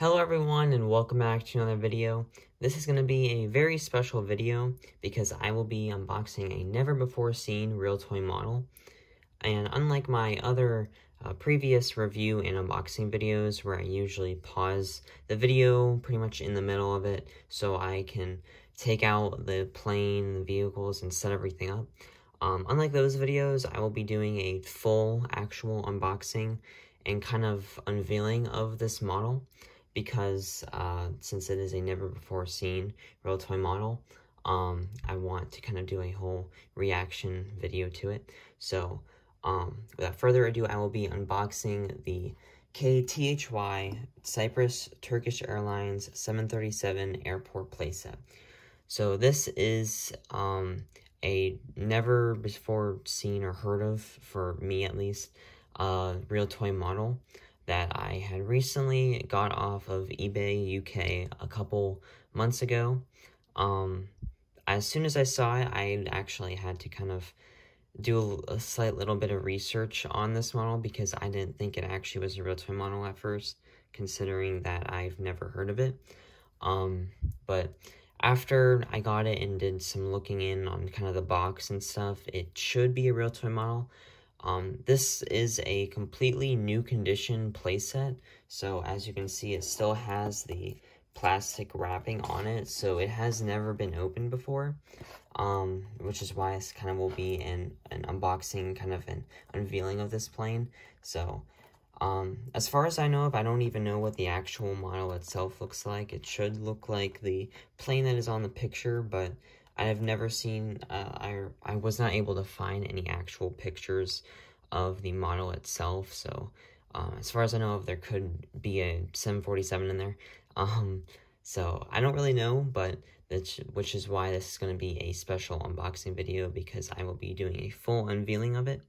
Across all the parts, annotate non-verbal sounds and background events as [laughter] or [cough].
Hello everyone and welcome back to another video. This is going to be a very special video because I will be unboxing a never before seen Realtoy model. And unlike my other uh, previous review and unboxing videos where I usually pause the video pretty much in the middle of it so I can take out the plane, the vehicles, and set everything up. Um, unlike those videos, I will be doing a full actual unboxing and kind of unveiling of this model because uh, since it is a never before seen Realtoy model, um, I want to kind of do a whole reaction video to it. So um, without further ado, I will be unboxing the KTHY Cyprus Turkish Airlines 737 Airport playset. So this is um, a never before seen or heard of, for me at least, uh, Realtoy model that I had recently got off of eBay UK a couple months ago. Um, as soon as I saw it, I actually had to kind of do a, a slight little bit of research on this model because I didn't think it actually was a Realtoy model at first, considering that I've never heard of it. Um, but after I got it and did some looking in on kind of the box and stuff, it should be a Realtoy model. Um, this is a completely new condition playset, so as you can see, it still has the plastic wrapping on it, so it has never been opened before, um, which is why this kind of will be an, an unboxing, kind of an unveiling of this plane, so, um, as far as I know if I don't even know what the actual model itself looks like. It should look like the plane that is on the picture, but I have never seen, uh, I, I was not able to find any actual pictures of the model itself, so uh, as far as I know, there could be a 747 in there. [laughs] Um, so I don't really know, but that's, which is why this is going to be a special unboxing video because I will be doing a full unveiling of it.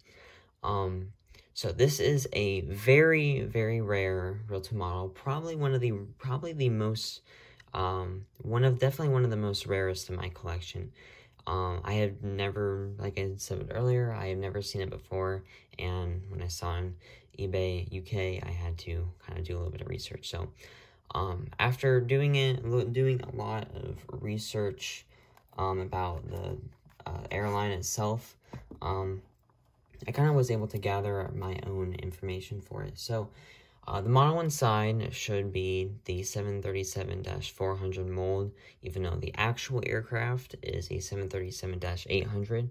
Um, so this is a very, very rare Realtoy model, probably one of the, probably the most um, one of, definitely one of the most rarest in my collection. Um, I have never, like I said earlier, I have never seen it before, and when I saw it on eBay UK, I had to kind of do a little bit of research. So, um, after doing it, doing a lot of research, um, about the uh, airline itself, um, I kind of was able to gather my own information for it. So, uh, the Model inside should be the 737-400 mold, even though the actual aircraft is a 737-800.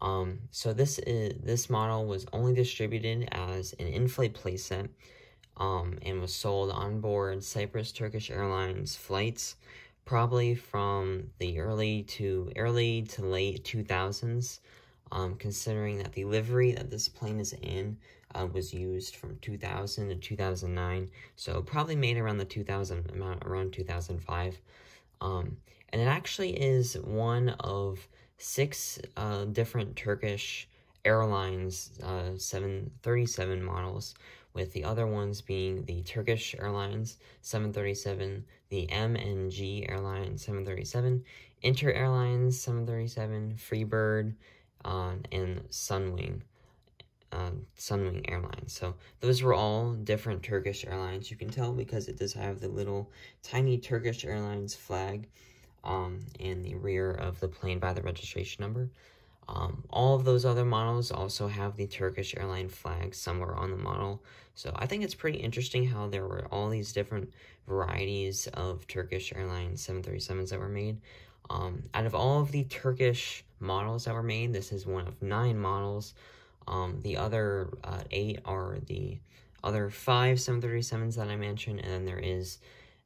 Um, so this is this model was only distributed as an in-flight playset um, and was sold on board Cyprus Turkish Airlines flights probably from the early to early to late 2000s um, considering that the livery that this plane is in uh, was used from 2000 to 2009, so probably made around the 2000 amount, around 2005. Um, and it actually is one of six uh, different Turkish Airlines uh, 737 models, with the other ones being the Turkish Airlines 737, the MNG Airlines 737, Inter Airlines 737, Freebird, uh, and Sunwing, uh, Sunwing Airlines. So those were all different Turkish airlines. You can tell because it does have the little tiny Turkish Airlines flag um, in the rear of the plane by the registration number. Um, all of those other models also have the Turkish airline flag somewhere on the model. So I think it's pretty interesting how there were all these different varieties of Turkish Airlines 737s that were made. Um, out of all of the Turkish models that were made, this is one of nine models. Um, the other uh, eight are the other five 737s that I mentioned, and then there is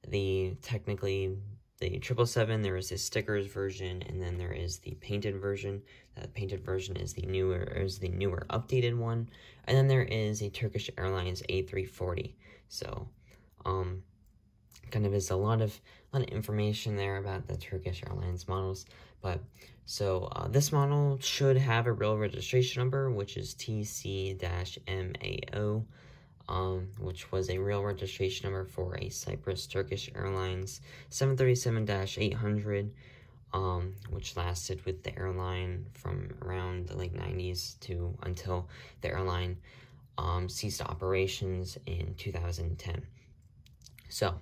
the technically the 777, there is the stickers version, and then there is the painted version. That painted version is the newer is the newer updated one, and then there is a Turkish Airlines A340. So, um, kind of is a lot of a lot of information there about the Turkish Airlines models. But so uh, this model should have a real registration number, which is TC-MAO, um, which was a real registration number for a Cyprus Turkish Airlines 737-800, um, which lasted with the airline from around the late 90s to until the airline um, ceased operations in 2010. So,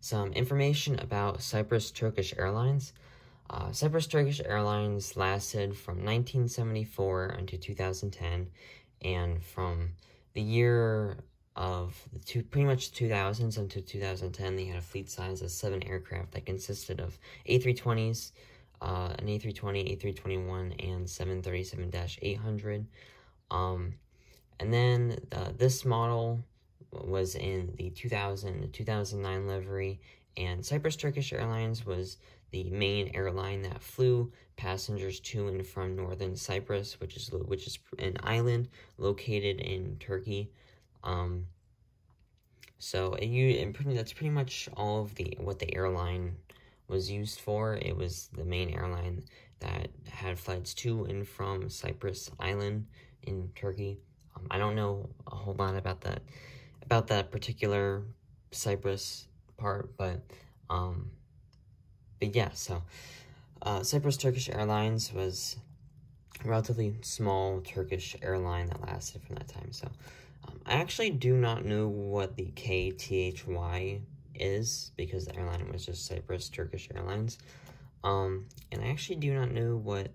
some information about Cyprus Turkish Airlines. Uh, Cyprus Turkish Airlines lasted from 1974 until 2010, and from the year of the two, pretty much 2000s until 2010, they had a fleet size of seven aircraft that consisted of A320s, uh, an A320, A321, and 737-800. Um, and then this model was in the 2000 2009 livery, and Cyprus Turkish Airlines was the main airline that flew passengers to and from northern Cyprus, which is which is an island located in Turkey. Um, so you and pretty that's pretty much all of the what the airline was used for. It was the main airline that had flights to and from Cyprus Island in Turkey. Um, I don't know a whole lot about that about that particular Cyprus part, but um, but yeah. So uh, Cyprus Turkish Airlines was a relatively small Turkish airline that lasted from that time. So um, I actually do not know what the KTHY is because the airline was just Cyprus Turkish Airlines. Um, and I actually do not know what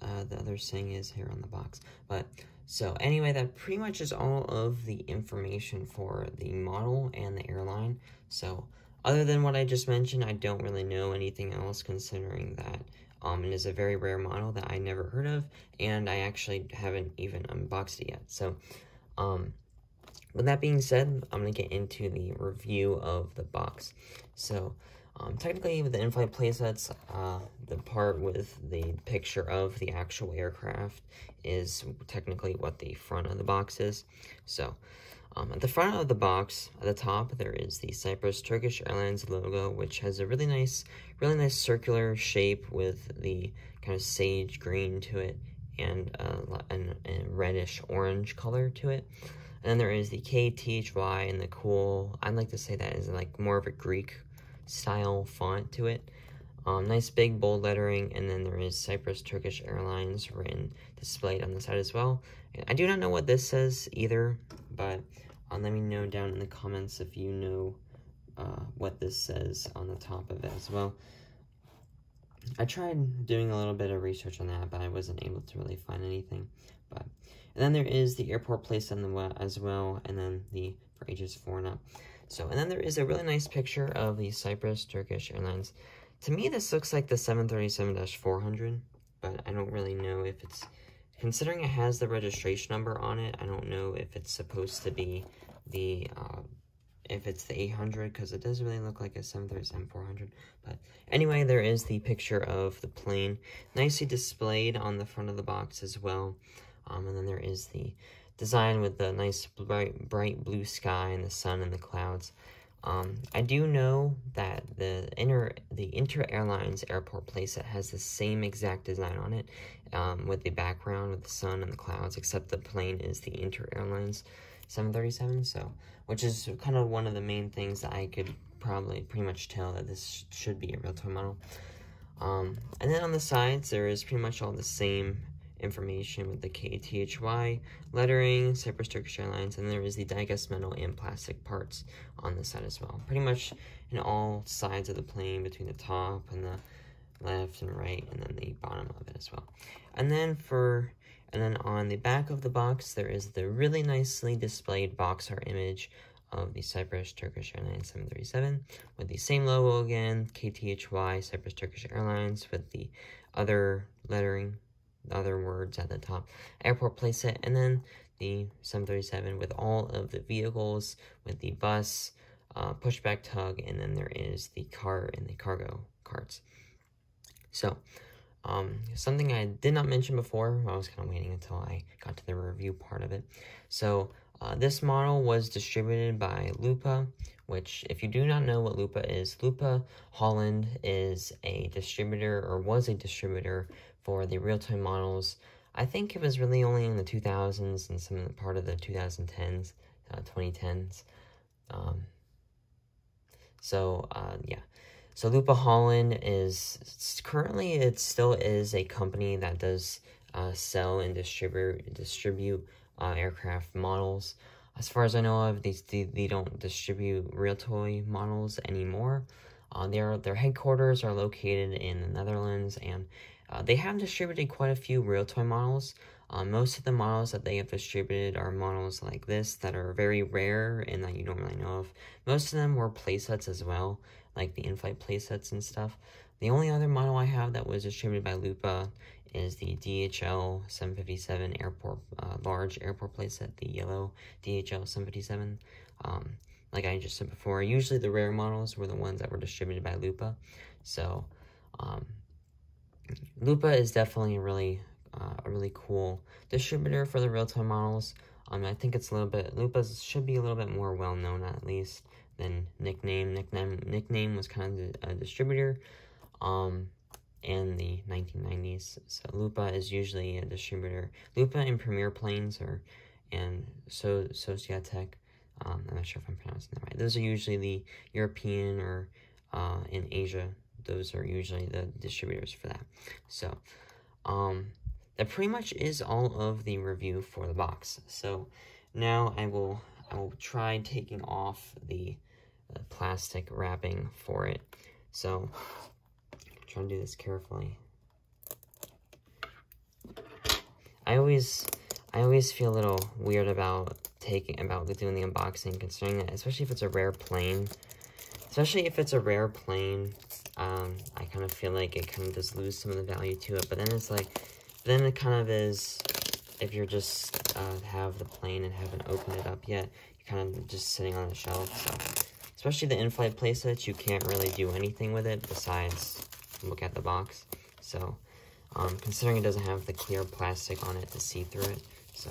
uh, the other saying is here on the box. But so anyway, that pretty much is all of the information for the model and the airline. So other than what I just mentioned, I don't really know anything else considering that um, it is a very rare model that I never heard of, and I actually haven't even unboxed it yet. So, um, with that being said, I'm going to get into the review of the box. So, um, technically, with the in-flight playsets, uh, the part with the picture of the actual aircraft is technically what the front of the box is. So, um, at the front of the box, at the top, there is the Cyprus Turkish Airlines logo, which has a really nice, really nice circular shape with the kind of sage green to it and uh, a reddish orange color to it. And then there is the KTHY and the cool, I'd like to say that is like more of a Greek style font to it. Um, nice big bold lettering, and then there is Cyprus Turkish Airlines written displayed on the side as well. And I do not know what this says either, but uh, let me know down in the comments if you know uh, what this says on the top of it as well. I tried doing a little bit of research on that, but I wasn't able to really find anything. But and then there is the airport place on the as well, and then the for ages four and up. So, and then there is a really nice picture of the Cyprus Turkish Airlines. To me, this looks like the 737-400, but I don't really know if it's, considering it has the registration number on it, I don't know if it's supposed to be the, uh, if it's the 800, because it doesn't really look like a 737-400. But anyway, there is the picture of the plane, nicely displayed on the front of the box as well. Um, and then there is the design with the nice bright, bright blue sky and the sun and the clouds. Um, I do know that the inter the Inter Airlines airport playset has the same exact design on it, um, with the background with the sun and the clouds, except the plane is the Inter Airlines 737. So, which is kind of one of the main things that I could probably pretty much tell that this should be a Realtoy model. Um, and then on the sides, there is pretty much all the same information with the KTHY lettering, Cyprus Turkish Airlines, and there is the diecast metal and plastic parts on the side as well. Pretty much in all sides of the plane between the top and the left and right, and then the bottom of it as well. And then for, and then on the back of the box, there is the really nicely displayed box art image of the Cyprus Turkish Airlines 737 with the same logo again, KTHY Cyprus Turkish Airlines with the other lettering other words at the top. Airport playset, and then the 737 with all of the vehicles, with the bus, uh, pushback tug, and then there is the car and the cargo carts. So, um, something I did not mention before, I was kind of waiting until I got to the review part of it. So, uh, this model was distributed by Lupa, which, if you do not know what Lupa is, Lupa Holland is a distributor, or was a distributor for the Realtoy models. I think it was really only in the 2000s and some part of the 2010s, uh, 2010s. Um, so, uh, yeah. So Lupa Holland is currently it still is a company that does uh, sell and distribute distribute uh, aircraft models. as far as I know of, they, they, they don't distribute Realtoy models anymore. Uh, their, their headquarters are located in the Netherlands, and uh, they have distributed quite a few Realtoy models. Uh, most of the models that they have distributed are models like this that are very rare and that you don't really know of. Most of them were playsets as well, like the in-flight playsets and stuff. The only other model I have that was distributed by Lupa is the DHL 757 airport, uh, large airport playset, the yellow DHL 757. Um, like I just said before, usually the rare models were the ones that were distributed by Lupa. So, um, Lupa is definitely a really, uh, a really cool distributor for the Realtoy models. Um, I think it's a little bit, Lupa should be a little bit more well-known at least than Nickname. Nickname, Nickname was kind of a distributor. Um, in the 1990s. So Lupa is usually a distributor. Lupa and Premier Planes are, and so Sociatech, um, I'm not sure if I'm pronouncing that right. Those are usually the European or uh, in Asia. Those are usually the distributors for that. So, um, that pretty much is all of the review for the box. So now I will I will try taking off the, the plastic wrapping for it. So Try to do this carefully. I always, I always feel a little weird about taking, about doing the unboxing, considering that, especially if it's a rare plane, especially if it's a rare plane, um, I kind of feel like it kind of does lose some of the value to it, but then it's like, then it kind of is, if you're just, uh, have the plane and haven't opened it up yet, you're kind of just sitting on the shelf, so, especially the in-flight playsets, you can't really do anything with it besides look at the box. So, um, considering it doesn't have the clear plastic on it to see through it, so,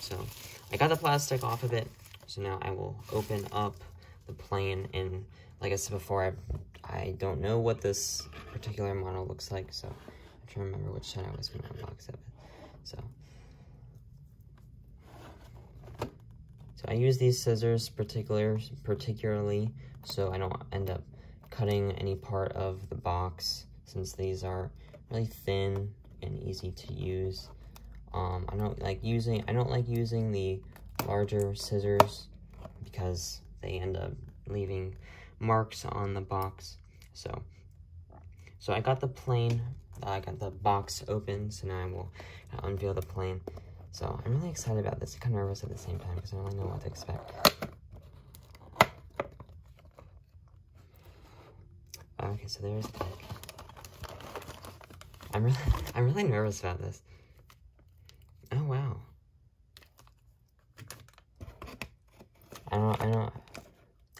so, I got the plastic off of it, so now I will open up the plane, and like I said before, I, I don't know what this particular model looks like, so I'm trying to remember which side I was going to unbox it, so. So I use these scissors particular, particularly so I don't end up cutting any part of the box since these are really thin and easy to use. Um, I don't like using I don't like using the larger scissors because they end up leaving marks on the box. So, so I got the plane, uh, I got the box open, so now I will unveil the plane. So I'm really excited about this, I'm kind of nervous at the same time because I don't really know what to expect. Okay, so there's the I'm really, [laughs] I'm really nervous about this. Oh, wow. I don't, I don't,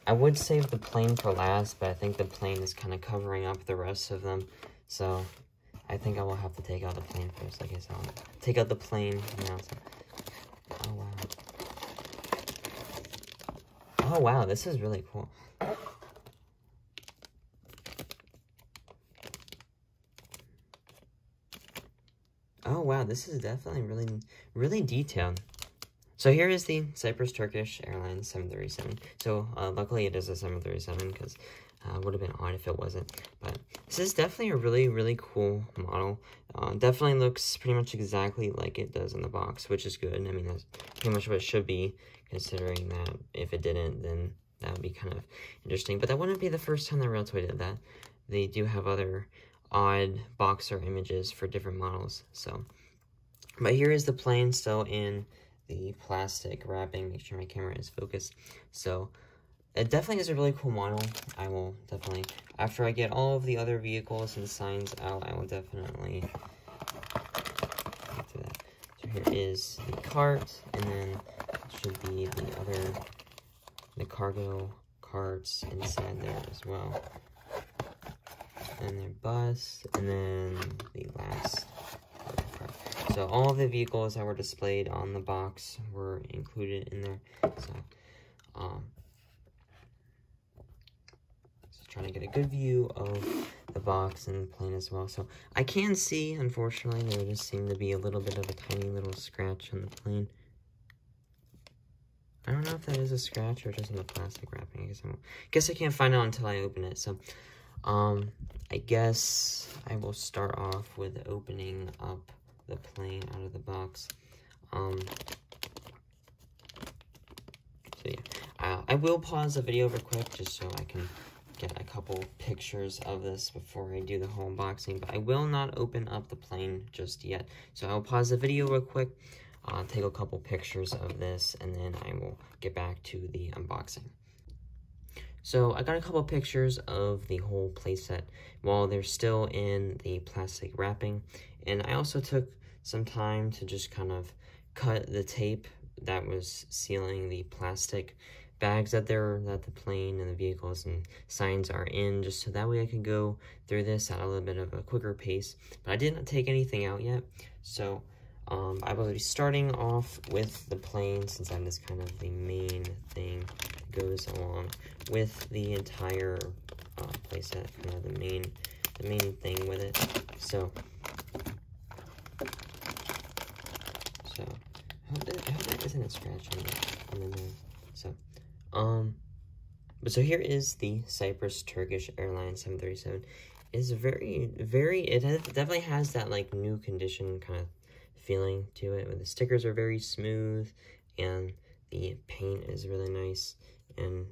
I would save the plane for last, but I think the plane is kind of covering up the rest of them. So, I think I will have to take out the plane first. I guess I'll take out the plane now. Oh, wow. Oh, wow, this is really cool. Oh, wow, this is definitely really, really detailed. So here is the Cyprus Turkish Airlines 737. So uh, luckily it is a 737 because uh, would have been odd if it wasn't. But this is definitely a really, really cool model. Uh, definitely looks pretty much exactly like it does in the box, which is good. I mean, that's pretty much what it should be, considering that if it didn't, then that would be kind of interesting. But that wouldn't be the first time that Realtoy did that. They do have other odd boxer images for different models. So, but here is the plane still in the plastic wrapping. Make sure my camera is focused. So, it definitely is a really cool model. I will definitely, after I get all of the other vehicles and signs out, I will definitely that. So here is the cart, and then should be the other, the cargo carts inside there as well and their bus, and then the last so all the vehicles that were displayed on the box were included in there. So, um, just trying to get a good view of the box and the plane as well. So I can see, unfortunately, there just seemed to be a little bit of a tiny little scratch on the plane. I don't know if that is a scratch or just in the plastic wrapping. I guess, I guess I can't find out until I open it. So um, I guess I will start off with opening up the plane out of the box. Um, So yeah, uh, I will pause the video real quick just so I can get a couple pictures of this before I do the whole unboxing, but I will not open up the plane just yet. So I'll pause the video real quick, uh, take a couple pictures of this, and then I will get back to the unboxing. So I got a couple pictures of the whole playset while they're still in the plastic wrapping. And I also took some time to just kind of cut the tape that was sealing the plastic bags that there that the plane and the vehicles and signs are in just so that way I can go through this at a little bit of a quicker pace. But I didn't take anything out yet. So um, I will be starting off with the plane since that is kind of the main thing that goes along with the entire uh, playset kind of the main the main thing with it. So so I hope that, isn't a scratch on the, on the nose so um, but so here is the Cyprus Turkish Airlines 737. It's very, very, it has, definitely has that like new condition kind of feeling to it. The stickers are very smooth and the paint is really nice and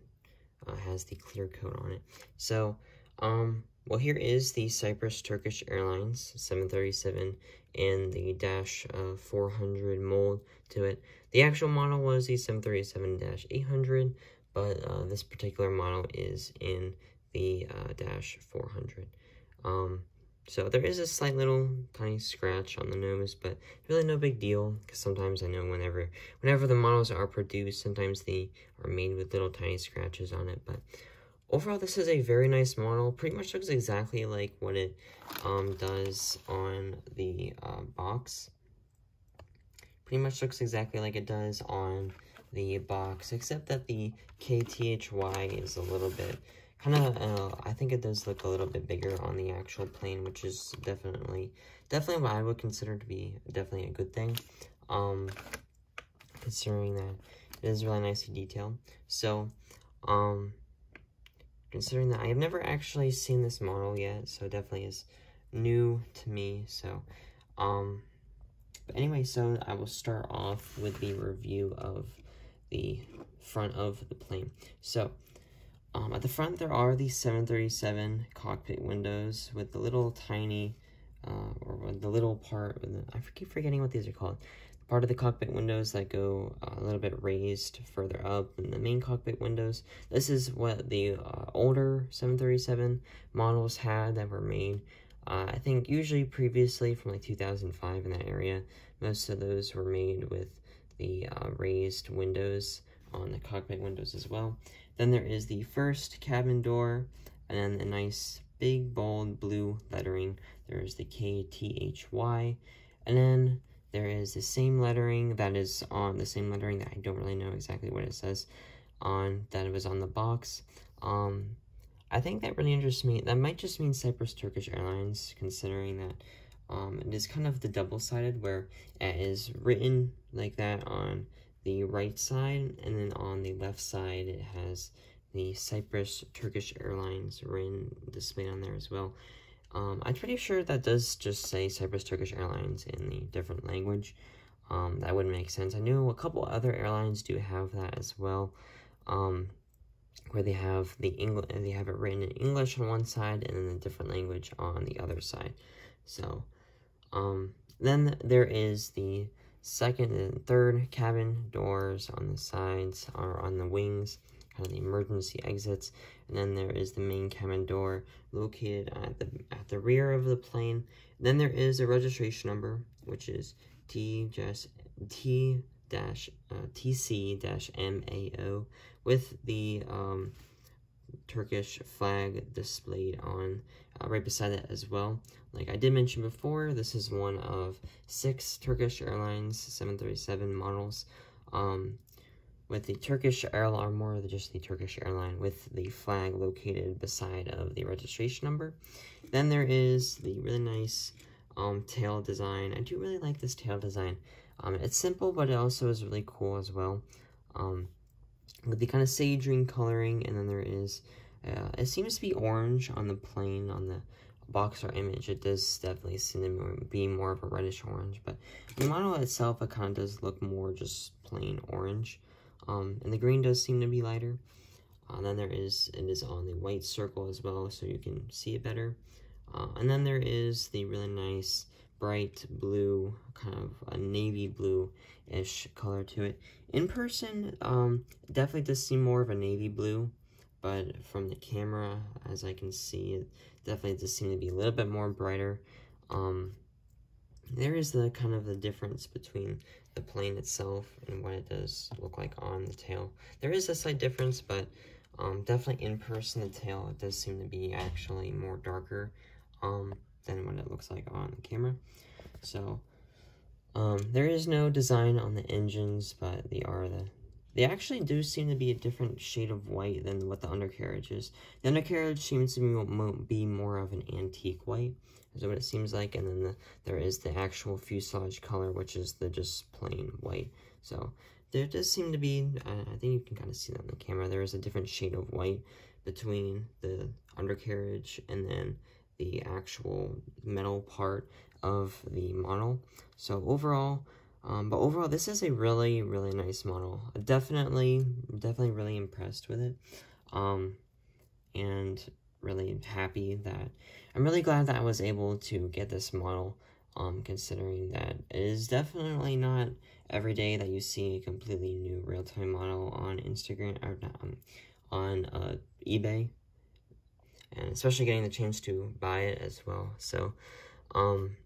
uh, has the clear coat on it. So, um, well, here is the Cyprus Turkish Airlines 737 and the Dash uh, 400 mold to it. The actual model was the 737-800, but uh, this particular model is in the uh, Dash 400. Um, so there is a slight little tiny scratch on the nose, but really no big deal, because sometimes I know whenever whenever the models are produced, sometimes they are made with little tiny scratches on it, but overall this is a very nice model, pretty much looks exactly like what it um, does on the uh, box. Pretty much looks exactly like it does on the box, except that the KTHY is a little bit, kind of, uh, I think it does look a little bit bigger on the actual plane, which is definitely, definitely what I would consider to be definitely a good thing, um, considering that it is really nicely detailed. So, um, considering that I have never actually seen this model yet, so definitely is new to me, so, um, but anyway, so I will start off with the review of the front of the plane. So, um, at the front, there are the 737 cockpit windows with the little tiny, uh, or the little part, the, I keep forgetting what these are called. Part of the cockpit windows that go uh, a little bit raised further up than the main cockpit windows. This is what the uh, older 737 models had that were made. Uh, I think usually previously from like 2005 in that area, most of those were made with the uh, raised windows on the cockpit windows as well. Then there is the first cabin door, and then the nice big bold blue lettering. There's the KTHY, and then there is the same lettering that is on the same lettering that I don't really know exactly what it says on that it was on the box. Um, I think that really interests me. That might just mean Cyprus Turkish Airlines, considering that um, it is kind of the double-sided where it is written like that on the right side, and then on the left side it has the Cyprus Turkish Airlines written displayed on there as well. Um, I'm pretty sure that does just say Cyprus Turkish Airlines in the different language. Um, that would make sense. I know a couple other airlines do have that as well, um, where they have the English, they have it written in English on one side and then a different language on the other side. So, um, then there is the second and third cabin doors on the sides or on the wings, kind of the emergency exits. And then there is the main cabin door located at the at the rear of the plane. Then there is a registration number, which is T just T dash uh, TC dash MAO with the um, Turkish flag displayed on uh, right beside it as well. Like I did mention before, this is one of six Turkish Airlines 737 models um, with the Turkish airline, or more than just the Turkish airline, with the flag located beside of the registration number. Then there is the really nice um, tail design. I do really like this tail design. Um, it's simple, but it also is really cool as well. Um, with the kind of sage green coloring, and then there is, uh, it seems to be orange on the plane, on the box art image. It does definitely seem to be more of a reddish orange, but the model itself, it kind of does look more just plain orange. Um, and the green does seem to be lighter. Uh, then there is, it is on the white circle as well, so you can see it better. Uh, and then there is the really nice bright blue, kind of a navy blue-ish color to it. In person, um, definitely does seem more of a navy blue, but from the camera, as I can see, it definitely does seem to be a little bit more brighter. Um, there is the kind of the difference between the plane itself and what it does look like on the tail. There is a slight difference, but um, definitely in person, the tail it does seem to be actually more darker um, than what it looks like on the camera. So, um, there is no design on the engines, but they are the they actually do seem to be a different shade of white than what the undercarriage is. The undercarriage seems to be more of an antique white, is what it seems like, and then the, there is the actual fuselage color, which is the just plain white. So there does seem to be, uh, I think you can kind of see that on the camera, there is a different shade of white between the undercarriage and then the actual metal part of the model. So overall, um, but overall, this is a really, really nice model. Definitely, definitely really impressed with it. Um, and really happy that, I'm really glad that I was able to get this model, um, considering that it is definitely not every day that you see a completely new Realtoy model on Instagram, or um, on uh, eBay, and especially getting the chance to buy it as well. So, um,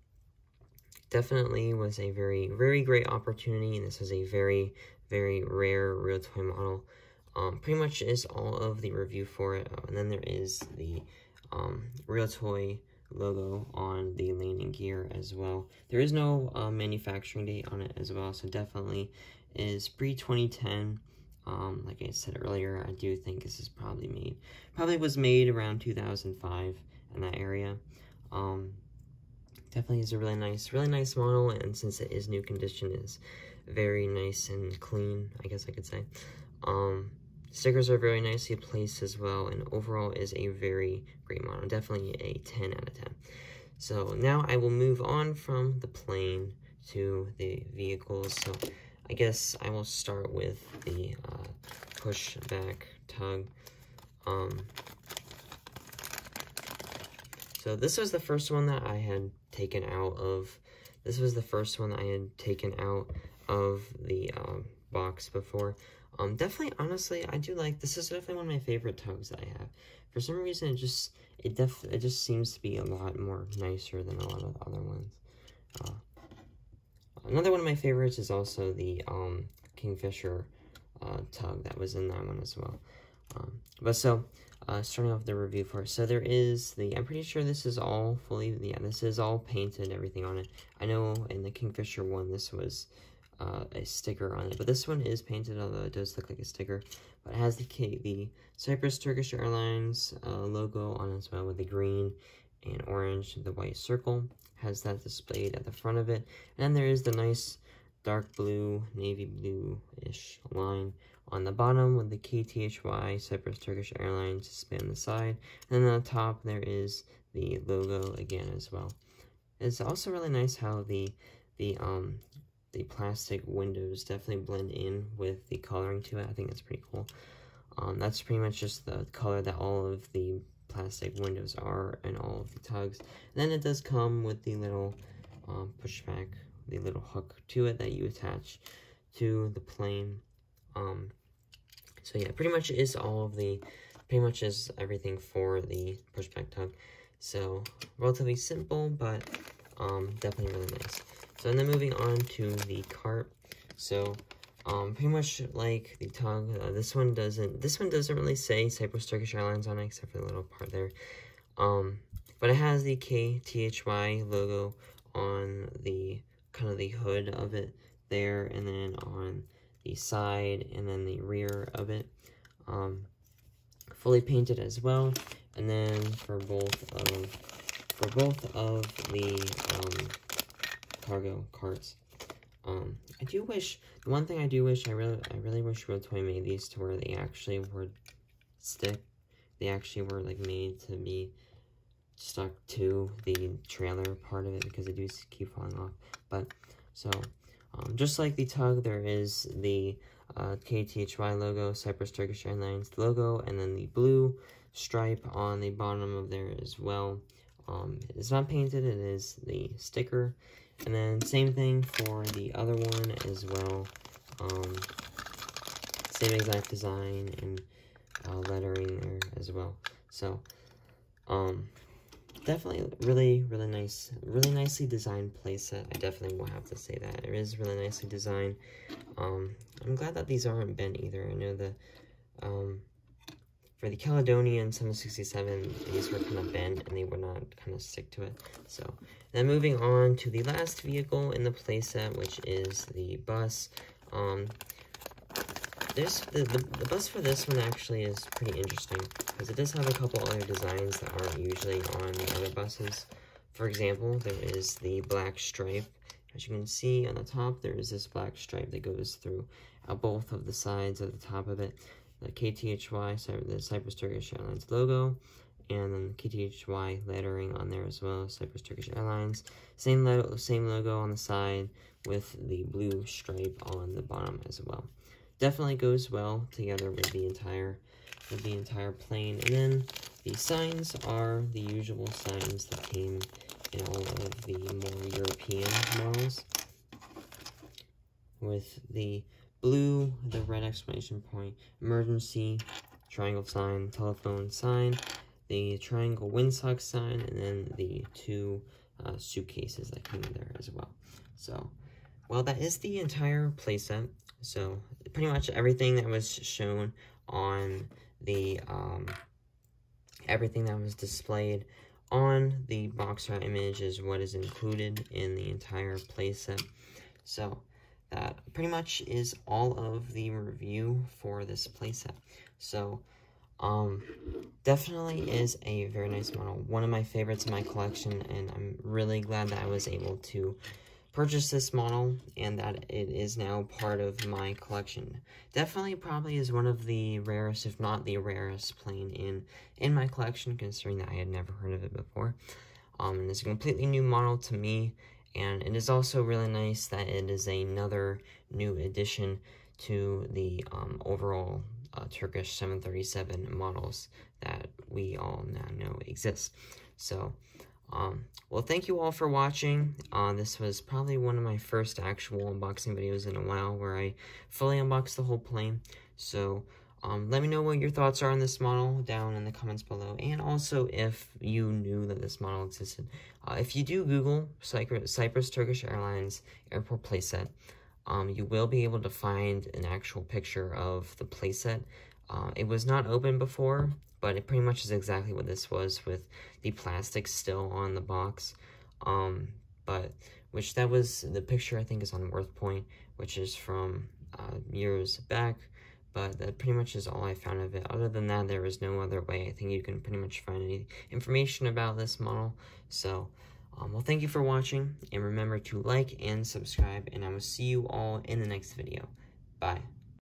definitely was a very, very great opportunity, and this is a very, very rare Realtoy model. Um, pretty much is all of the review for it, uh, and then there is the um, Realtoy logo on the landing gear as well. There is no uh, manufacturing date on it as well, so definitely is pre-2010. Um, like I said earlier, I do think this is probably made, probably was made around 2005 in that area. Um, definitely is a really nice, really nice model, and since it is new condition, is very nice and clean, I guess I could say. Um, stickers are very nicely placed as well, and overall is a very great model, definitely a 10 out of 10. So now I will move on from the plane to the vehicles, so I guess I will start with the uh, pushback tug. Um, so this was the first one that I had taken out of, this was the first one I had taken out of the um, box before. Um, definitely, honestly, I do like, this is definitely one of my favorite tugs that I have. For some reason, it just, it def, it just seems to be a lot more nicer than a lot of other ones. Uh, another one of my favorites is also the, um, Kingfisher, uh, tug that was in that one as well. Um, but so, uh, starting off the review first. So there is the, I'm pretty sure this is all fully, yeah, this is all painted, everything on it. I know in the Kingfisher one, this was uh, a sticker on it, but this one is painted, although it does look like a sticker. But it has the, the Cyprus Turkish Airlines uh, logo on as well with the green and orange, the white circle. Has that displayed at the front of it. And then there is the nice dark blue, navy blue-ish line on the bottom with the KTHY Cyprus Turkish Airlines span the side. And then on the top there is the logo again as well. It's also really nice how the the um the plastic windows definitely blend in with the coloring to it. I think that's pretty cool. Um, that's pretty much just the color that all of the plastic windows are and all of the tugs. And then it does come with the little um, pushback, the little hook to it that you attach to the plane. Um, so yeah, pretty much is all of the, pretty much is everything for the pushback tug. So relatively simple, but um, definitely really nice. So and then moving on to the cart. So um, pretty much like the tug, uh, this one doesn't, this one doesn't really say Cyprus Turkish Airlines on it, except for the little part there. Um, but it has the KTHY logo on the, kind of the hood of it there, and then on the side and then the rear of it. Um, fully painted as well. And then for both of for both of the um, cargo carts. Um, I do wish the one thing I do wish I really I really wish Realtoy made these to where they actually would stick. They actually were like made to be stuck to the trailer part of it because they do keep falling off. But so um, just like the tug, there is the uh, KTHY logo, Cyprus Turkish Airlines logo, and then the blue stripe on the bottom of there as well. Um, it's not painted, it is the sticker. And then same thing for the other one as well. Um, same exact design and uh, lettering there as well. So, um, definitely really, really nice, really nicely designed playset. I definitely will have to say that. It is really nicely designed. Um, I'm glad that these aren't bent either. I know the, um, for the Caledonian 767, these were kind of bent and they would not kind of stick to it. So, then moving on to the last vehicle in the playset, which is the bus. Um, this the, the, the, bus for this one actually is pretty interesting because it does have a couple other designs that aren't usually on the other buses. For example, there is the black stripe. As you can see on the top, there is this black stripe that goes through uh, both of the sides of the top of it. The KTHY, the Cyprus Turkish Airlines logo, and then KTHY lettering on there as well, Cyprus Turkish Airlines. Same, lo same logo on the side with the blue stripe on the bottom as well definitely goes well together with the entire with the entire plane. And then the signs are the usual signs that came in all of the more European models. With the blue, the red exclamation point, emergency, triangle sign, telephone sign, the triangle windsock sign, and then the two uh, suitcases that came in there as well. So, well, that is the entire playset. So pretty much everything that was shown on the, um, everything that was displayed on the box art image is what is included in the entire playset. So that pretty much is all of the review for this playset. So um, definitely is a very nice model. One of my favorites in my collection, and I'm really glad that I was able to purchased this model and that it is now part of my collection. Definitely probably is one of the rarest, if not the rarest plane in, in my collection, considering that I had never heard of it before. Um, and it's a completely new model to me, and it is also really nice that it is another new addition to the um, overall uh, Turkish 737 models that we all now know exist. So, um, well, thank you all for watching. Uh, this was probably one of my first actual unboxing videos in a while where I fully unboxed the whole plane. So, um, let me know what your thoughts are on this model down in the comments below. And also if you knew that this model existed. Uh, if you do Google Cyprus, Cyprus Turkish Airlines Airport Playset, um, you will be able to find an actual picture of the playset. Uh, it was not open before, but it pretty much is exactly what this was with the plastic still on the box. Um, but, which that was, the picture I think is on WorthPoint, which is from uh, years back, but that pretty much is all I found of it. Other than that, there is no other way. I think you can pretty much find any information about this model. So, um, well, thank you for watching, and remember to like and subscribe, and I will see you all in the next video. Bye.